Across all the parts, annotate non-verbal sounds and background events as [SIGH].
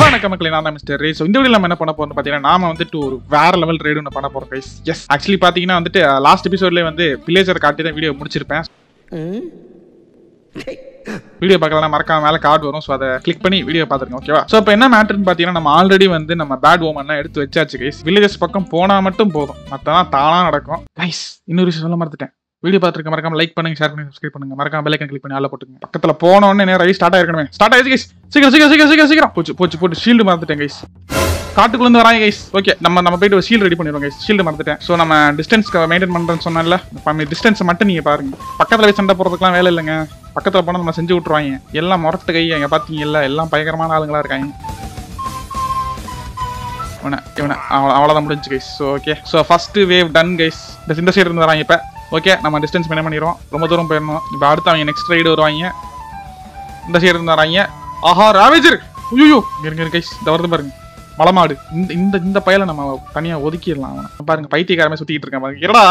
வணக்கம் மக்களே நான் தான் மிஸ்டர் ரேஸ். இந்த வீடியோ நம்ம என்ன பண்ண போறோம் பார்த்தீங்கன்னா நாம வந்துட்டு ஒரு வேற லெவல் ரேடு ஒன்று பண்ண போறோம் கைஸ் எஸ் ஆக்சுவலி பார்த்தீங்கன்னா வந்துட்டு லாஸ்ட் எபிசோட்லேயே வந்து பிளேசரை காட்டி தான் வீடியோ முடிச்சிருப்பேன். வீடியோ பார்க்கலாம் மறக்காம மேலே கார்டு வரும் ஸோ அதை கிளிக் பண்ணி வீடியோ பார்த்துருங்க ஓகேவா ஸோ இப்போ என்ன மேட்டர்னு பார்த்தீங்கன்னா நம்ம ஆல்ரெடி வந்து நம்ம பேட் ஓமன்லாம் எடுத்து வச்சாச்சு கைஸ் வில்லேஜஸ் பக்கம் போனால் மட்டும் போதும். மற்றதான் தானாக நடக்கும். கைஸ் இன்னொரு விஷயம் சொல்ல மறந்துட்டேன். வீடியோ பார்த்துருக்க மறக்காம லைக் பண்ணுங்க ஷேர் பண்ணி சப்ஸ்கிரைப் பண்ணுங்க. மறக்காம பெல் ஐக்கன் கிளிக் பண்ணி ஆள போட்டுங்க பக்கத்துல போன உடனே நேரம் ரைஸ் ஸ்டார்ட் ஆயிருக்கணுமே. ஸ்டார்ட் ஆயிடுச்சு கைஸ் சீக்கிரம் சீக்கிரம் சீக்கிரம் சீக்கிரம் சீக்கிரம். போச்சு போச்சு போட்டு ஷீல்டு மறந்துட்டேன் கைஸ் காட்டுக்குள்ள வராங்க கைஸ் ஓகே நம்ம நம்ம போயிட்டு ஒரு ஷீல்டு ரெடி பண்ணிடுவோம் கைஸ் ஷீல்டு மறந்துட்டேன். ஸோ நம்ம டிஸ்டன்ஸ் மெயின்டைன் பண்ணுறேன்னு சொன்னேன்ல. டிஸ்டன்ஸ் மட்டும் நீங்க பாருங்க. பக்கத்துல போய் சண்டை போறதுக்குலாம் வேலை இல்லைங்க. பக்கத்துல போனா நம்ம செஞ்சு விட்டுருவாங்க. எல்லாம் முரட்டு கை அங்க பார்த்தீங்க இல்லை எல்லாம் பயங்கரமான ஆளுங்களா இருக்காங்க. இவனை இவனை அவ்வளோ அவ்வளோதான் முடிஞ்சு guys so okay so first wave done guys இந்த இந்த சைடு இருந்து வராங்க இப்போ. ஓகே நம்ம டிஸ்டன்ஸ் மெயின் பண்ணிடுவோம். ரொம்ப தூரம் போயிடணும். இப்போ அடுத்து அவங்க நெக்ஸ்ட் ரைடு வருவாங்க. இந்த சைடு இருந்து வராங்க. ஆஹா ராவேஜர் ஐயோ இருங்க இருங்க கைஸ் இந்த வருது பாருங்க. மலமாடு. இந்த இந்த இந்த பயலை நம்ம தனியாக ஒதுக்கிடலாம் அவனை. பாருங்க பைத்தியக்காரமே சுற்றிக்கிட்டு இருக்கேன் பாருங்க. என்னடா?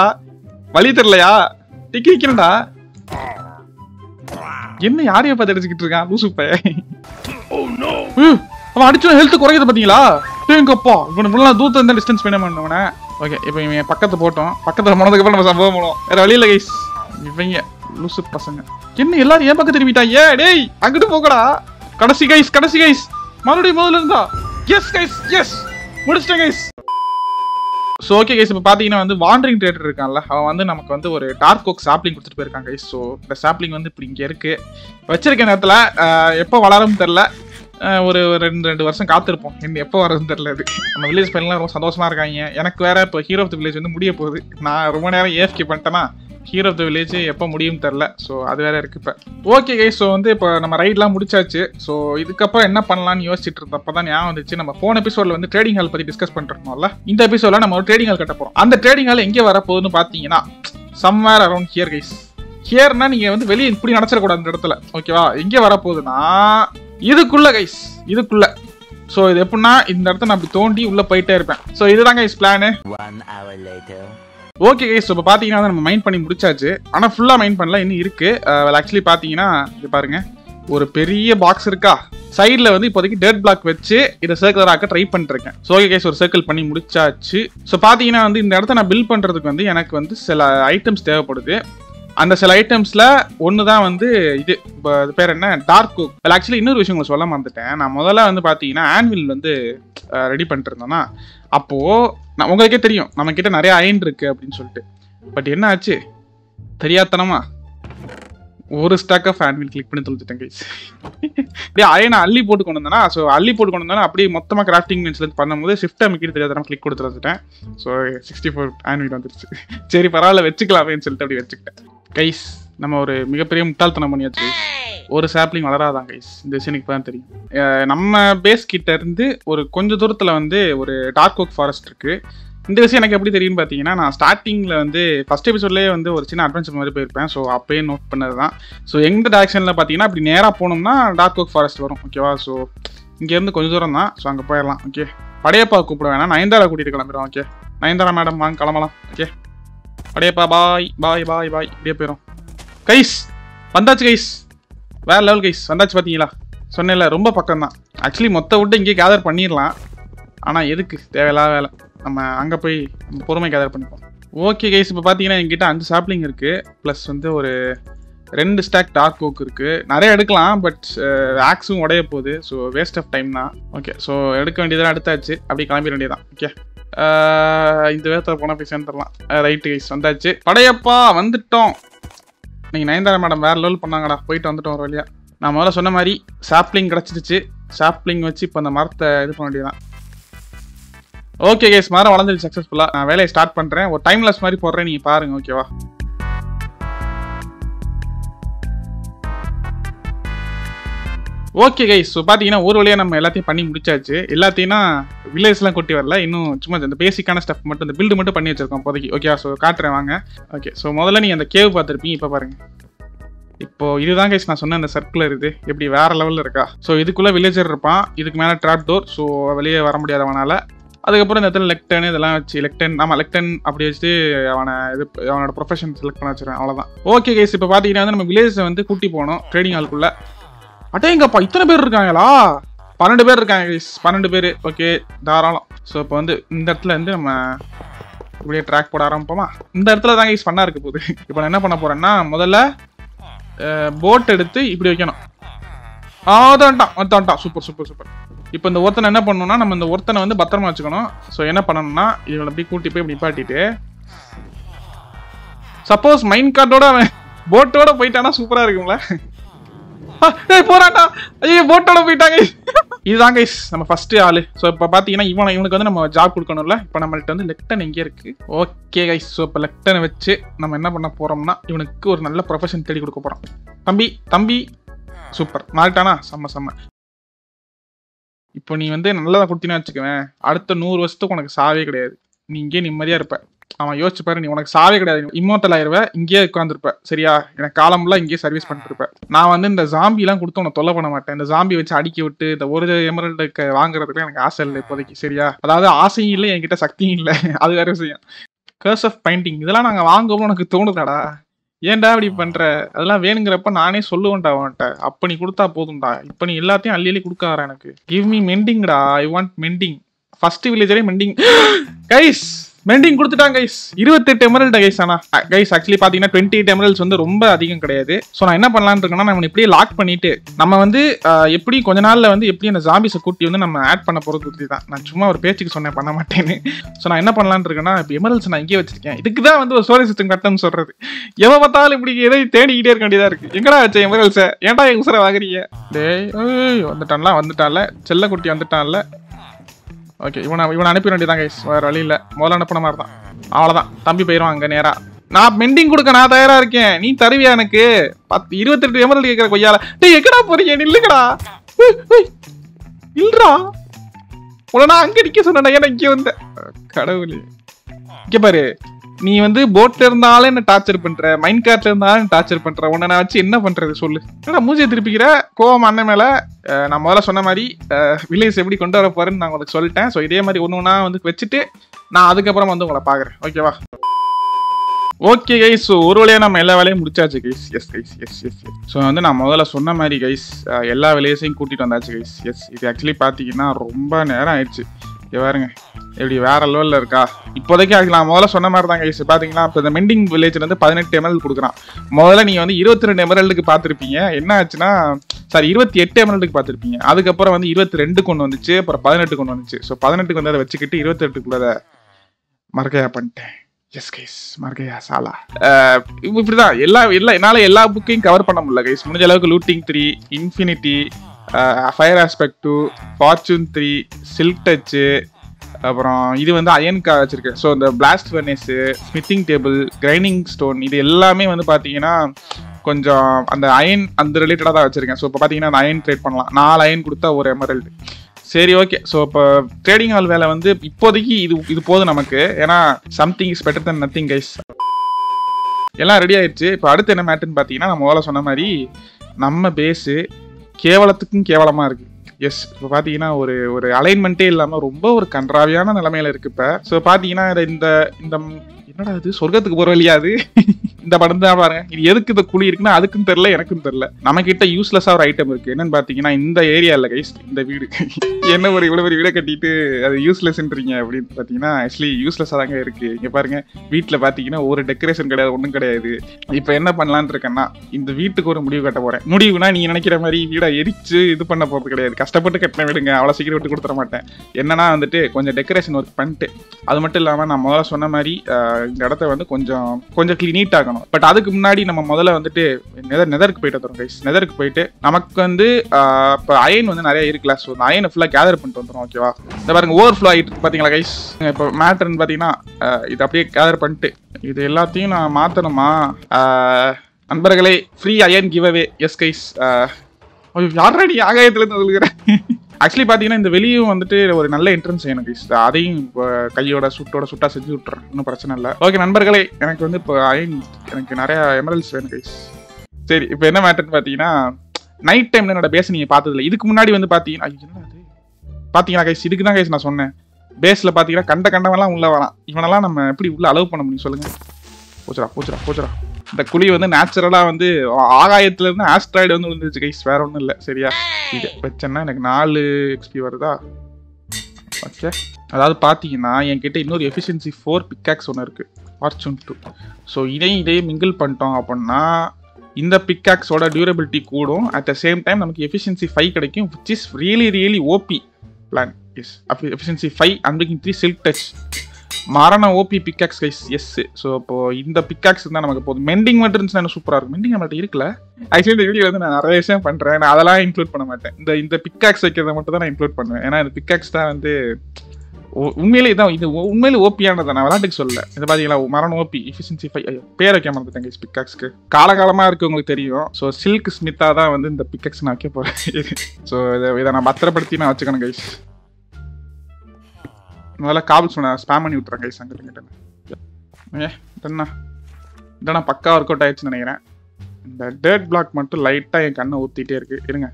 வழி தெரியலையா? டிக்கி நிற்கிறேன்டா என்ன யாரையும் பார்த்து அடிச்சுக்கிட்டு இருக்கான்? லூசு பையன் அவன் அடிச்சு ஹெல்த் குறையுது பார்த்தீங்களா எங்கப்பா இவன் முன்னாடி தூரத்துல இருந்தால் டிஸ்டன்ஸ் பண்ண பண்ணவன. ஓகே இப்போ இவங்க பக்கத்து போட்டோம். பக்கத்தில் போனதுக்கப்புறம் நம்ம சம்பவம் போனோம் வேற வழியில் கைஸ் இவங்க லூசு பசங்க. என்ன எல்லாரும் ஏன் பக்கம் திரும்பிட்டாங்க? ஏ டேய் அங்கிட்டு போகடா கடைசி கைஸ் கடைசி கைஸ் மறுபடியும் முதல்ல இருந்தா. எஸ் கைஸ் எஸ் முடிச்சிட்டேன் கைஸ் ஸோ ஓகே கைஸ் இப்போ பார்த்தீங்கன்னா வந்து வாண்டரிங் ட்ரேடர் இருக்கான்ல. அவன் வந்து நமக்கு வந்து ஒரு டார்க் கோக் சாப்ளிங் கொடுத்துட்டு போயிருக்காங்க கைஸ் ஸோ இந்த சாப்ளிங் வந்து இப்படி இங்கே இருக்குது வச்சிருக்க நேரத்தில் எப்போ வளரும் தெரில ஒரு ரெண்டு ரெண்டு வருஷம் காத்திருப்போம். என்ன எப்போ வரதுன்னு தெரில அது நம்ம வில்லேஜ் பையன்லாம் ரொம்ப சந்தோஷமா இருக்காங்க. எனக்கு வேற இப்போ ஹீரோ ஆஃப் த வில்லேஜ் வந்து முடிய போகுது. நான் ரொம்ப நேரம் ஏஎஃப்கே பண்ணிட்டேன்னா ஹீரோ ஆஃப் த வில்லேஜ் எப்போ முடியும் தெரில ஸோ அது வேற இருக்கு இப்போ. ஓகே கை ஸோ வந்து இப்போ நம்ம ரைட்லாம் முடிச்சாச்சு. ஸோ இதுக்கப்புறம் என்ன பண்ணலாம்னு யோசிச்சுட்டு இருந்தப்ப தான் ஞாபகம் வந்துச்சு. நம்ம போன எபிசோட்ல வந்து ட்ரேடிங் ஹால் பத்தி டிஸ்கஸ் பண்ணிருந்தோம்ல. இந்த எபிசோட்ல நம்ம ஒரு ட்ரேடிங் ஹால் கட்ட போறோம். அந்த ட்ரேடிங் ஹால் எங்கே வர போகுதுன்னு பார்த்தீங்கன்னா சம்வேர் அரௌண்ட் ஹியர் கைஸ் ஹியர்னா நீங்க வந்து வெளியே இப்படி நடச்சிடக்கூடாது அந்த இடத்துல. ஓகேவா எங்கே வரப்போகுதுன்னா இதுக்குள்ள கைஸ் இதுக்குள்ள. ஸோ இது எப்படின்னா இந்த இடத்த நான் அப்படி தோண்டி உள்ள போயிட்டே இருப்பேன். ஸோ இதுதான் கைஸ் பிளானு. ஓகே கைஸ் இப்போ பார்த்தீங்கன்னா நம்ம மைண்ட் பண்ணி முடிச்சாச்சு. ஆனால் ஃபுல்லாக மைண்ட் பண்ணல இன்னும் இருக்கு. ஆக்சுவலி பார்த்தீங்கன்னா இது பாருங்க. ஒரு பெரிய பாக்ஸ் இருக்கா? சைடில் வந்து இப்போதைக்கு டேட் பிளாக் வச்சு இதை சர்க்கிள் ஆக்க ட்ரை பண்ணிருக்கேன் ஸோ ஓகே கைஸ் ஒரு சர்க்கிள் பண்ணி முடிச்சாச்சு. ஸோ பார்த்தீங்கன்னா வந்து இந்த இடத்த நான் பில்ட் பண்ணுறதுக்கு வந்து எனக்கு வந்து சில ஐட்டம்ஸ் தேவைப்படுது. அந்த சில ஐட்டம்ஸில் ஒன்று தான் வந்து இது இப்போ அது பேர் என்ன? டார்க் குக் அதில் ஆக்சுவலி இன்னொரு விஷயம் உங்களுக்கு சொல்ல மறந்துட்டேன். நான் முதல்ல வந்து பார்த்தீங்கன்னா ஆன்வில் வந்து ரெடி பண்ணிட்டுருந்தேன்னா அப்போது நான் உங்களுக்கே தெரியும். நம்ம கிட்ட நிறைய அயன் இருக்கு அப்படின்னு சொல்லிட்டு. பட் என்ன ஆச்சு? தெரியாதனமா? ஒரு ஸ்டாக் ஆஃப் ஆன்வில் கிளிக் பண்ணி தொலைச்சிட்டேன் கைஸ் அப்படியே அயனை அள்ளி போட்டு கொண்டு வந்தேன்னா ஸோ அள்ளி போட்டு கொண்டு வந்தேன்னா அப்படியே மொத்தமாக கிராஃப்டிங் மீன்ஸ்ல பண்ணும்போது ஷிஃப்ட் அமைக்கிட்டு தெரியாத கிளிக் கொடுத்து வந்துட்டேன். ஸோ சிக்ஸ்டி ஃபோர் ஆன்வில் வந்துருச்சு. சரி பரவாயில்ல வச்சுக்கலாமேன்னு சொல்லிட்டு அப்படி வச்சுக்கிட்டேன். கைஸ் நம்ம ஒரு மிகப்பெரிய முட்டாள்தனம் பண்ணியாச்சு. ஒரு சாப்ளிங் வளராதான் கைஸ் இந்த விஷயம் தான் தெரியும். நம்ம பேஸ் கிட்ட இருந்து ஒரு கொஞ்ச தூரத்தில் வந்து ஒரு டார்க் ஓக் ஃபாரஸ்ட் இருக்கு. இந்த விஷயம் எனக்கு எப்படி தெரியும்னு பார்த்தீங்கன்னா நான் ஸ்டார்டிங்கில் வந்து ஃபர்ஸ்ட் எபிசோட்லேயே வந்து ஒரு சின்ன அட்வென்ச்சர் மாதிரி போயிருப்பேன். ஸோ அப்பயே நோட் பண்ணது தான் ஸோ எந்த டேரக்ஷனில் பார்த்தீங்கன்னா அப்படி நேராக போனோம்னா டார்க் ஓக் ஃபாரஸ்ட் வரும் ஓகேவா ஸோ இங்கேருந்து கொஞ்சம் தூரம் தான். ஸோ அங்கே போயிடலாம் ஓகே படையப்பா கூப்பிட வேணாம். நயன்தாரா கூட்டிகிட்டு கிளம்பிடுவோம் ஓகே நயன்தாரா மேடம் வாங்க கிளம்பலாம் ஓகே படையப்பா பாய் பாய் பாய் பாய் அப்படியே போயிடும் கைஸ் வந்தாச்சு கைஸ் வேற லெவல் கைஸ் வந்தாச்சு பார்த்தீங்களா சொன்னேன்ல ரொம்ப பக்கம் தான் ஆக்சுவலி மொத்த விட்டு இங்கே கேதர் பண்ணிடலாம். ஆனால் எதுக்கு? தேவையில்லாத வேலை. நம்ம அங்கே போய் பொறுமை கேதர் பண்ணிப்போம். ஓகே கைஸ் இப்போ பார்த்தீங்கன்னா எங்கிட்ட அஞ்சு சாப்ளிங் இருக்குது ப்ளஸ் வந்து ஒரு ரெண்டு ஸ்டாக் டார்க் ஓக் இருக்குது நிறைய எடுக்கலாம் பட் ஆக்ஸும் உடைய போகுது. ஸோ வேஸ்ட் ஆஃப் டைம் தான். ஓகே ஸோ எடுக்க வேண்டியதெல்லாம் எடுத்தாச்சு அப்படி கிளம்பிட வேண்டியதான் ஓகே இந்த வேகத்தில் போனால் போய் சேர்ந்துடலாம். ரைட்டு கைஸ் வந்தாச்சு. படையப்பா வந்துட்டோம். நீங்கள் நயன்தாரா மேடம் வேறு லெவல் பண்ணாங்கடா. போயிட்டு வந்துட்டோம் ஒரு வழியாக நான் முதல்ல சொன்ன மாதிரி சாப்ளிங் கிடச்சிருச்சு. சாப்ளிங் வச்சு இப்போ அந்த மரத்தை இது பண்ண வேண்டியதான் ஓகே கேஸ் மரம் வளர்ந்துருச்சு சக்ஸஸ்ஃபுல்லாக நான் வேலையை ஸ்டார்ட் பண்ணுறேன் ஒரு டைம்லெஸ் மாதிரி போடுறேன் நீங்கள் பாருங்கள் ஓகேவா ஓகே கைஸ் ஸோ பார்த்தீங்கன்னா ஒரு வழியாக நம்ம எல்லாத்தையும் பண்ணி முடிச்சாச்சு. எல்லாத்தையும் வில்லேஜ்லாம் கொட்டி வரல. இன்னும் சும்மா இந்த பேசிக்கான ஸ்டெப் மட்டும் இந்த பில்டு மட்டும் பண்ணி வச்சிருக்கோம் இப்போதைக்கு. ஓகே ஸோ காட்டுறேன் வாங்க. ஓகே ஸோ முதல்ல நீங்கள் அந்த கேவ் பார்த்துருப்பீங்க. இப்போ பாருங்கள் இப்போ இதுதான் கைஸ் நான் சொன்ன அந்த சர்க்குலர் இது. எப்படி வேற லெவலில் இருக்கா? ஸோ இதுக்குள்ளே வில்லேஜர் இருப்பான். இதுக்கு மேலே ட்ராப் டோர் ஸோ வெளியே வர முடியாதவனால அதுக்கப்புறம் இந்த இடத்துல லெக்டன் இதெல்லாம் வச்சு லெக்டன் ஆமாம் லெக்டன் அப்படி வச்சுட்டு அவனை இது அவனோட ப்ரொஃபஷன் செலக்ட் பண்ண வச்சுருவேன் அவ்வளோதான் ஓகே கைஸ் இப்போ பார்த்தீங்கன்னா வந்து நம்ம வில்லேஜை வந்து கூட்டி போனோம். ட்ரேடிங் ஹாலுக்குள்ளே அடேங்கப்பா இத்தனை பேர் இருக்காங்களா? பன்னெண்டு பேர் இருக்காங்க guys. பன்னெண்டு பேர். ஓகே தாராளம். ஸோ இப்போ வந்து இந்த இடத்துல இருந்து நம்ம இப்படியே ட்ராக் போட ஆரம்பிப்போமா? இந்த இடத்துல தான் கைஸ் பண்ணா இருக்க போகுது. இப்போ நான் என்ன பண்ண போறேன்னா முதல்ல போட் எடுத்து இப்படி வைக்கணும். ஆ வந்துட்டான் சூப்பர் சூப்பர் சூப்பர் இப்போ இந்த ஒருத்தனை என்ன பண்ணணும்னா நம்ம இந்த ஒருத்தனை வந்து பத்திரமா வச்சுக்கணும். ஸோ என்ன பண்ணணும்னா இவங்களை அப்படி கூட்டி போய் இப்படி நிப்பாட்டிட்டு சப்போஸ் மைண்ட் கார்டோட அவன் போட்டோட போயிட்டானா சூப்பராக இருக்கும்ல? ஏய் போறான்டா. ஐயோ போட்டோட போயிட்டாங்க. இதுதான் கைஸ் நம்ம ஃபர்ஸ்ட் ஆளு. ஸோ இப்போ பார்த்தீங்கன்னா இவனை இவனுக்கு வந்து நம்ம ஜாப் கொடுக்கணும்ல. இப்போ நம்மள்ட்ட வந்து லெக்டன் எங்கே இருக்கு. ஓகே கைஸ் ஸோ இப்போ லெக்டனை வச்சு நம்ம என்ன பண்ண போறோம்னா இவனுக்கு ஒரு நல்ல ப்ரொஃபஷன் தேடி கொடுக்க போறோம். தம்பி தம்பி. சூப்பர் மாறிட்டானா? செம்ம செம்ம. இப்போ நீ வந்து நல்லதாக கொடுத்தீங்கன்னா வச்சுக்குவேன் அடுத்த நூறு வருஷத்துக்கு உனக்கு சாவே கிடையாது. நீ இங்கே நிம்மதியா இருப்ப. அவன் யோசிச்சு பாரு நீ உனக்கு சாவே கிடையாது. இம்மோட்டல் ஆயிருவ இங்கேயே உட்காந்துருப்ப சரியா? எனக்கு காலம்லாம் இங்கேயே சர்வீஸ் பண்ணிருப்ப. நான் வந்து இந்த ஜாம்பி எல்லாம் கொடுத்து உனக்கு தொல்லை பண்ண மாட்டேன். இந்த ஜாம்பி வச்சு அடிக்க விட்டு இந்த ஒரு எமரல்டு வாங்குறதுக்கு எனக்கு ஆசை இல்லை இப்போதைக்கு. சரியா? அதாவது ஆசையும் இல்லை என்கிட்ட சக்தியும் இல்லை. அது வேற விஷயம். கர்ஸ் ஆஃப் பெயிண்டிங் இதெல்லாம் நாங்கள் வாங்குவோம் உனக்கு தோணுதாடா? ஏன்டா இப்படி பண்ற? அதெல்லாம் வேணுங்கிறப்ப நானே சொல்லுவேன்டா அவன்கிட்ட அப்ப நீ கொடுத்தா போதும்டா. இப்ப நீ எல்லாத்தையும் அள்ளி அள்ளி கொடுக்க எனக்கு. கிவ் மீ மெண்டிங்டா ஐ வாண்ட் மெண்டிங் ஃபர்ஸ்ட் வில்லேஜரே மெண்டிங் கைஸ் மெண்டிங் கொடுத்துட்டாங்க கைஸ் இருபத்தெட்டு எமரல்டு கைஸ் ஆனா கைஸ் ஆக்சுவலி பாத்தீங்கன்னா டுவெண்ட்டி எயிட் எமரல்ஸ் வந்து ரொம்ப அதிகம் கிடையாது. ஸோ நான் என்ன பண்ணலாம்னு இருக்கேன்னா நம்ம இப்படியே லாக் பண்ணிட்டு நம்ம வந்து எப்படி கொஞ்ச நாள்ல வந்து எப்படி அந்த ஜாம்பிஸை கூட்டி வந்து நம்ம ஆட் பண்ண போறது பற்றி தான். நான் சும்மா ஒரு பேச்சுக்கு சொன்னேன் பண்ண மாட்டேன்னு. ஸோ நான் என்ன பண்ணலாம்னு இருக்கேன்னா இப்போ எமரல்ஸ் நான் இங்கே வச்சிருக்கேன். இதுக்கு தான் வந்து ஒரு சோழ சிஸ்டம் கட்டம்னு சொல்றது. எவன் பார்த்தாலும் இப்படி எதை தேடிக்கிட்டே இருக்க வேண்டியதா இருக்கு. எங்கடா வச்ச எமரல்ஸை ஏன்டா எங்க உசுரை வாங்குறீங்க? டேய் வந்துட்டான்லாம் வந்துட்டான்ல செல்ல குட்டி வந்துட்டான்ல. ஓகே இவனை இவனை அனுப்பி வேண்டியதான் கைஸ் வேறு வழி இல்லை. முதல்ல அனுப்பின மாதிரி தான் அவ்வளோதான் தம்பி போயிடுவான் அங்கே நேராக நான் மெண்டிங் கொடுக்க நான் தயாரா இருக்கேன். நீ தருவியா எனக்கு? பத்து இருபத்தெட்டு எமரல் கேட்குற கொய்யால. டேய் எக்கடா போறீங்க? நில்லுக்கடா இல்லடா. உன்னை நான் அங்கே நிற்க சொன்னேன் ஏன்னா இங்கே வந்த? கடவுளே. இங்கே பாரு. நீ வந்து போட்ல இருந்தாலும் என்ன டார்ச்சர் பண்ற? மைண்ட் கார்ட்ல இருந்தாலும் டார்ச்சர் பண்ற? உன்னை நான் வச்சு என்ன பண்றது சொல்லு. என்ன மூஞ்சியை திருப்பிக்கிற? கோவம் அண்ணன் மேல. நான் முதல்ல சொன்ன மாதிரி வில்லேஜ் எப்படி கொண்டு வர போறேன்னு நான் உங்களுக்கு சொல்லிட்டேன். ஸோ இதே மாதிரி ஒன்று ஒன்றா வந்து வச்சுட்டு நான் அதுக்கப்புறம் வந்து உங்களை பார்க்குறேன். ஓகேவா ஓகே கைஸ் ஸோ ஒரு வழியாக நம்ம எல்லா வேலையும் முடிச்சாச்சு guys yes guys yes yes yes so வந்து நான் முதல்ல சொன்ன மாதிரி கைஸ் எல்லா வில்லேஜையும் கூட்டிகிட்டு வந்தாச்சு கைஸ் எஸ் இது ஆக்சுவலி பார்த்தீங்கன்னா ரொம்ப நேரம் ஆயிடுச்சு. பாருங்க. எப்படி வேற லெவலில் இருக்கா? இப்போதைக்கு அதுக்கு நான் முதல்ல சொன்ன மாதிரி தான் கைஸ் பார்த்தீங்களா இப்போ இந்த மெண்டிங் வில்லேஜ்லேருந்து வந்து பதினெட்டு எம்எல் கொடுக்குறான். முதல்ல நீங்கள் வந்து இருபத்தி ரெண்டு எம்எல்டுக்கு பார்த்துருப்பீங்க. என்ன ஆச்சுன்னா சாரி இருபத்தி எட்டு எம்எல்டுக்கு பார்த்துருப்பீங்க. அதுக்கப்புறம் வந்து இருபத்தி ரெண்டு கொண்டு வந்துச்சு அப்புறம் பதினெட்டு கொண்டு வந்துச்சு. ஸோ பதினெட்டுக்கு வந்து அதை வச்சுக்கிட்டு இருபத்தெட்டுக்குள்ளதை மறக்கையா பண்ணிட்டேன். எஸ் கைஸ் மறக்கையா சாலா. அஹ் இப்ப இப்படிதான். எல்லா எல்லா என்னால் எல்லா புக்கையும் கவர் பண்ண முடியல கைஸ் முடிஞ்ச அளவுக்கு looting three infinity fire aspect two fortune three silk touch அப்புறம் இது வந்து அயன்காக வச்சிருக்கேன் ஸோ இந்த blast furnace smithing table grinding stone இது எல்லாமே வந்து பார்த்தீங்கன்னா கொஞ்சம் அந்த அயன் அந்த ரிலேட்டடாக தான் வச்சுருக்கேன். ஸோ இப்போ பார்த்தீங்கன்னா அந்த அயன் ட்ரேட் பண்ணலாம். நாலு அயன் கொடுத்தா ஒரு எமரல்டு சரி ஓகே ஸோ இப்போ ட்ரேடிங் ஹால் வேலை வந்து இப்போதைக்கு இது இது போதும் நமக்கு. ஏன்னா something is better then nothing guys எல்லாம் ரெடி ஆயிடுச்சு. இப்போ அடுத்து என்ன மேட்டுன்னு பார்த்தீங்கன்னா நம்ம முதல்ல சொன்ன மாதிரி நம்ம பேஸு கேவலத்துக்கும் கேவலமாக இருக்குது எஸ் இப்போ பார்த்தீங்கன்னா ஒரு ஒரு அலைன்மெண்ட்டே இல்லாமல் ரொம்ப ஒரு கன்றாவியான நிலைமையில இருக்கு இப்போ. ஸோ பார்த்தீங்கன்னா இந்த இந்த என்னடா இது? சொர்க்கத்துக்கு போகிற வழியா அது? இந்த படம் தான் பாருங்க. இது எதுக்கு இந்த குழி இருக்குன்னா அதுக்கும் தெரியல எனக்கும் தெரியல. நம்ம கிட்ட யூஸ்லெஸ்ஸாக ஒரு ஐட்டம் இருக்கு. என்னன்னு பார்த்தீங்கன்னா இந்த ஏரியா இல்லை கைஸ் இந்த வீடு. [LAUGHS] என்ன ஒரு இவ்வளோ பெரிய வீடை கட்டிட்டு அது யூஸ்லெஸ்ன்றீங்க அப்படின்னு பார்த்தீங்கன்னா ஆக்சுவலி யூஸ்லெஸ்ஸாக தாங்க இருக்கு. இங்கே பாருங்க வீட்டில் பார்த்தீங்கன்னா ஒரு டெக்கரேஷன் கிடையாது ஒன்றும் கிடையாது. இப்போ என்ன பண்ணலான் இருக்கேன்னா இந்த வீட்டுக்கு ஒரு முடிவு கட்ட போறேன். முடிவுனா நீங்க நினைக்கிற மாதிரி வீடை எரிச்சு இது பண்ண போறது கிடையாது. கஷ்டப்பட்டு கட்டின விடுங்க. அவ்வளோ சீக்கிரம் விட்டு கொடுத்துட மாட்டேன். என்னன்னா வந்துட்டு கொஞ்சம் டெக்கரேஷன் ஒர்க் பண்ணிட்டு அது மட்டும் இல்லாமல் நான் முதல்ல சொன்ன மாதிரி இந்த இடத்த வந்து கொஞ்சம் கொஞ்சம் நீட் ஆகணும் பட் அதுக்கு முன்னாடி நம்ம முதல்ல வந்துட்டு நெதர் நெதருக்கு போயிட்டு வந்துடும் கைஸ் நெதருக்கு போயிட்டு நமக்கு வந்து இப்போ அயன் வந்து நிறைய இருக்குல்ல. ஸோ அந்த அயனை ஃபுல்லாக கேதர் பண்ணிட்டு வந்துடும் ஓகேவா இந்த பாருங்க ஓவர் ஃப்ளோ ஆகிட்டு பார்த்தீங்களா கைஸ் இப்போ மேட்டர்னு பார்த்தீங்கன்னா இது அப்படியே கேதர் பண்ணிட்டு இது எல்லாத்தையும் நான் மாற்றணுமா நண்பர்களே free iron give away yes guys யாரா ஆகாயத்துலேருந்து சொல்கிறேன் ஆக்சுவலி பார்த்தீங்கன்னா இந்த வெளியும் வந்துட்டு ஒரு நல்ல என்ட்ரன்ஸ் எனக்கு. அதையும் இப்போ கையோட சுட்டோட சுட்டா செஞ்சு விட்டுறேன். ஒன்றும் பிரச்சனை இல்லை. ஓகே நண்பர்களே எனக்கு வந்து இப்போ அயன் எனக்கு நிறைய எமரல்ஸ் வேணும் கைஸ் சரி இப்போ என்ன மேட்டர்னு பார்த்தீங்கன்னா நைட் டைம்ல என்னோட பேச நீங்கள் பார்த்ததில்ல இதுக்கு முன்னாடி வந்து பார்த்தீங்கன்னா ஐயோ, அது பார்த்தீங்கன்னா கைஸ் இதுக்கு தான் கைஸ் நான் சொன்னேன். பேஸில் பார்த்தீங்கன்னா கண்ட கண்டவன்லாம் உள்ளே வரான். இவனெல்லாம் நம்ம எப்படி உள்ள அலோவ் பண்ண முடியும் சொல்லுங்க. போச்சுரா போச்சுரா போச்சுடா. இந்த குழி வந்து நேச்சுரலாக வந்து ஆகாயத்துலேருந்து ஆஸ்ட்ராய்டு வந்து விழுந்துருச்சு கைஸ் வேற ஒன்றும் இல்லை. சரியா? இது வச்சேன்னா எனக்கு நாலு எக்ஸ்பி வருதா? ஓகே அதாவது பார்த்தீங்கன்னா என்கிட்ட இன்னொரு எஃபிஷியன்சி ஃபோர் பிக்காக்ஸ் ஒன்று இருக்குது ஃபார்ச்சூன் டூ ஸோ இதையும் இதையும் மிங்கிள் பண்ணிட்டோம் அப்படின்னா இந்த பிக்காக்ஸோட டியூரபிலிட்டி கூடும். அட் த சேம் டைம் நமக்கு எஃபிஷியன்சி ஃபைவ் கிடைக்கும் which is really really OP plan efficiency five unbreaking three silk touch மரண OP pickaxe guys yes so இப்போ இந்த பிக்காக்ஸ் தான் நமக்கு போதும். மெண்டிங் மட்டும் இருந்துச்சுன்னா சூப்பராக இருக்கும். மெண்டிங் நம்மள்ட்ட இருக்குல்ல ஆக்சுவலி இந்த வீடியோ வந்து நான் நிறைய விஷயம் பண்ணுறேன் நான் அதெல்லாம் இன்க்ளூட் பண்ண மாட்டேன். இந்த இந்த பிக்காக்ஸ் வைக்கிறத மட்டும் தான் நான் இன்க்ளூட் பண்ணுவேன். ஏன்னா இந்த பிக்காக்ஸ் தான் வந்து உண்மையிலே இதான் இது உண்மையிலே ஓபியானதை நான் விளாட்டுக்கு சொல்லல. இது பார்த்தீங்களா மரண ஓபி எஃபிஷியன்சி ஃபைவ் பேர் வைக்க மறந்துட்டேன் கைஸ் பிக்காக்ஸ்க்கு காலகாலமாக இருக்கு உங்களுக்கு தெரியும். ஸோ சில்க் ஸ்மித்தாக தான் வந்து இந்த பிக்காக்ஸ் நான் வைக்க போகிறேன் ஸோ [LAUGHS] இதை இதை நான் பத்திரப்படுத்தி நான் வச்சுக்கணும் கைஸ் முதல்ல காபிள் சொன்ன ஸ்பேம் பண்ணி விட்டுறேன் கைஸ் அங்கிட்ட கிட்ட ஏ தென்னா இதெல்லாம் பக்கா ஒர்க் அவுட் ஆயிடுச்சுன்னு நினைக்கிறேன். இந்த டேட் பிளாக் மட்டும் லைட்டாக என் கண்ணை ஊற்றிட்டே இருக்கு. இருங்க.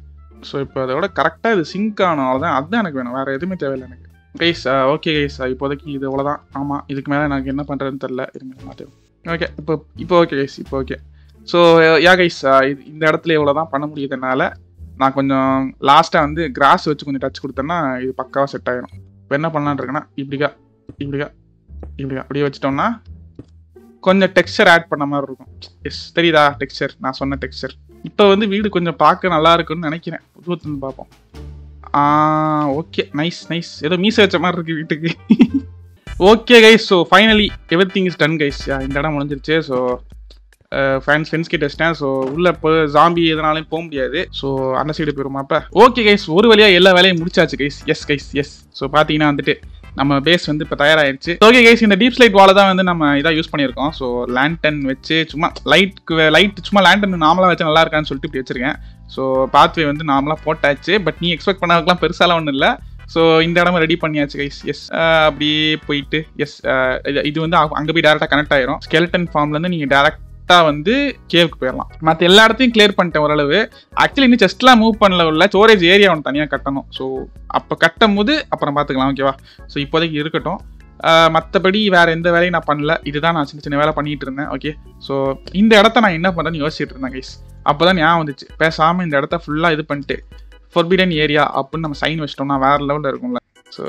ஸோ இப்போ அதோட கரெக்டாக இது சிங்க் ஆனால தான் அதுதான் எனக்கு வேணும். வேறு எதுவுமே தேவையில்லை எனக்கு. கைஸ் ஓகே கைஸ் இப்போதைக்கு இது அவ்வளோதான் ஆமாம் இதுக்கு மேலே எனக்கு என்ன பண்ணுறதுன்னு தெரில இருங்க மாட்டேன் ஓகே இப்போ இப்போ ஓகே கைஸ் இப்போ ஓகே ஸோ யா கைஸ் இது இந்த இடத்துல இவ்வளோ தான் பண்ண முடியுதுனால நான் கொஞ்சம் லாஸ்ட்டாக வந்து கிராஸ் வச்சு கொஞ்சம் டச் கொடுத்தேன்னா இது பக்காவாக செட் ஆகிடும் இப்போ என்ன பண்ணலான்னு இருக்கேன்னா இப்படிக்கா இப்படிக்கா இப்படிக்கா அப்படியே வச்சிட்டோம்னா கொஞ்சம் டெக்ஸ்சர் ஆட் பண்ண மாதிரி இருக்கும். எஸ் தெரியுதா டெக்ஸ்சர் நான் சொன்ன டெக்ஸ்சர் இப்போ வந்து வீடு கொஞ்சம் பார்க்க நல்லா இருக்குன்னு நினைக்கிறேன். புதுவத்துல பார்ப்போம். ஓகே நைஸ் நைஸ் ஏதோ மீச வச்ச மாதிரி இருக்கு வீட்டுக்கு. Okay guys so finally everything is done guys இந்த இடம் முடிஞ்சிருச்சு ஸோ ஃபேன்ஸ் ஃப்ரெண்ட்ஸ் கிட்ட வச்சிட்டேன். ஸோ உள்ள இப்போ ஜாம்பி எதனாலையும் போக முடியாது. ஸோ அந்த சைடு போயிருமா அப்போ? ஓகே கைஸ் ஒரு வழியாக எல்லா வேலையும் முடிச்சாச்சு guys yes guys yes so பார்த்தீங்கன்னா வந்துட்டு நம்ம பேஸ் வந்து இப்போ தயாராகிடுச்சு ஓகே கைஸ் இந்த டீப் ஸ்லைட் வாலை தான் வந்து நம்ம இதாக யூஸ் பண்ணியிருக்கோம். ஸோ லேண்டன் வச்சு சும்மா லைட்க்கு லைட் சும்மா லேண்டன் நார்மலாக வச்சு நல்லா இருக்கான்னு சொல்லிட்டு இப்படி வச்சிருக்கேன். ஸோ பாத்வே வந்து நார்மலாக போட்டாச்சு. பட் நீ எக்ஸ்பெக்ட் பண்ணதுக்கெல்லாம் பெருசாலாம் ஒன்றும் இல்லை. ஸோ இந்த இடமும் ரெடி பண்ணியாச்சு கைஸ் எஸ் அப்படியே போயிட்டு எஸ் இது வந்து அங்கே போய் டேரெக்டாக கனெக்ட் ஆயிரும். ஸ்கெல்டன் ஃபார்ம்லேருந்து நீங்கள் டேரெக்டாக வந்து கேவுக்கு போயிடலாம் மற்ற எல்லா இடத்தையும் கிளியர் பண்ணிட்டேன் ஓரளவு. ஆக்சுவலி இன்னும் செஸ்ட்லாம் மூவ் பண்ணல உள்ள. ஸ்டோரேஜ் ஏரியா ஒன்று தனியாக கட்டணும். ஸோ அப்போ கட்டும் போது அப்புறம் பார்த்துக்கலாம் ஓகேவா ஸோ இப்போதைக்கு இருக்கட்டும். மற்றபடி வேறு எந்த வேலையும் நான் பண்ணல. இதுதான் நான் சின்ன சின்ன வேலை பண்ணிகிட்டு இருந்தேன் ஓகே ஸோ இந்த இடத்த நான் என்ன பண்ணுறேன்னு யோசிச்சுட்டு இருந்தேன் கைஸ் அப்போ தான் ஞாபகம் வந்துச்சு. பேசாமல் இந்த இடத்த ஃபுல்லாக இது பண்ணிட்டு ஃபொர்பிடன் ஏரியா அப்படின்னு நம்ம சைன் வச்சிட்டோம்னா வேறு லெவலில் இருக்கும்ல. ஸோ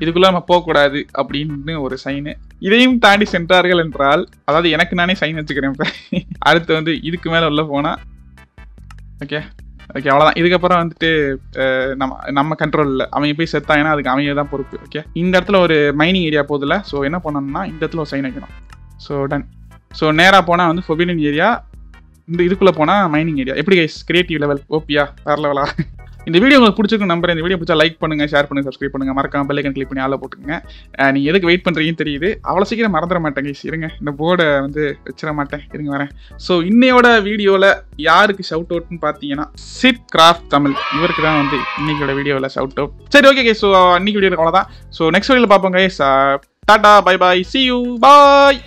இதுக்குள்ளே நம்ம போகக்கூடாது அப்படின்னு ஒரு சைனு இதையும் தாண்டி சென்றார்கள் என்றால் அதாவது எனக்கு நானே சைன் வச்சுக்கிறேன் இப்ப. அடுத்து வந்து இதுக்கு மேலே உள்ள போனால் ஓகே ஓகே அவ்வளோதான் இதுக்கப்புறம் வந்துட்டு நம்ம நம்ம கண்ட்ரோலில் அவங்க போய் செத்தாங்கன்னா அதுக்கு அவங்க தான் பொறுப்பு ஓகே இந்த இடத்துல ஒரு மைனிங் ஏரியா போதில்ல ஸோ என்ன பண்ணணும்னா இந்த இடத்துல ஒரு சைன் வைக்கணும். ஸோ டன் ஸோ நேராக போனால் வந்து ஃபொபிலியன் ஏரியா இந்த இதுக்குள்ளே போனால் மைனிங் ஏரியா எப்படி கைஸ் கிரியேட்டிவ் லெவல் ஓபியா வேறு லெவலா இந்த வீடியோ உங்களுக்கு பிடிச்சிருக்கு நம்புறேன். இந்த வீடியோ பிடிச்சா லைக் பண்ணுங்க ஷேர் பண்ணுங்க சப்ஸ்கிரைப் பண்ணுங்க. மறக்காம பெல் கிளிக் பண்ணி ஆள போட்டுங்க நீங்க எதுக்கு வெயிட் பண்றீங்கன்னு தெரியுது. அவ்வளோ சீக்கிரம் மறந்துட மாட்டேங்க இருங்க. இந்த போர்டை வந்து வச்சிட மாட்டேன். இருங்க வரேன். ஸோ இன்னையோட வீடியோவில் யாருக்கு ஷவுட் அவுட்னு பார்த்தீங்கன்னா சிட் கிராஃப்ட் தமிழ். இவருக்கு தான் வந்து இன்னைக்கோட வீடியோவில் ஷவுட் அவுட் சரி ஓகே கே ஸோ இன்னைக்கு வீடியோ அவ்வளோதான் ஸோ நெக்ஸ்ட் வீடியோவில் பார்ப்போம் guys tata bye bye see you bye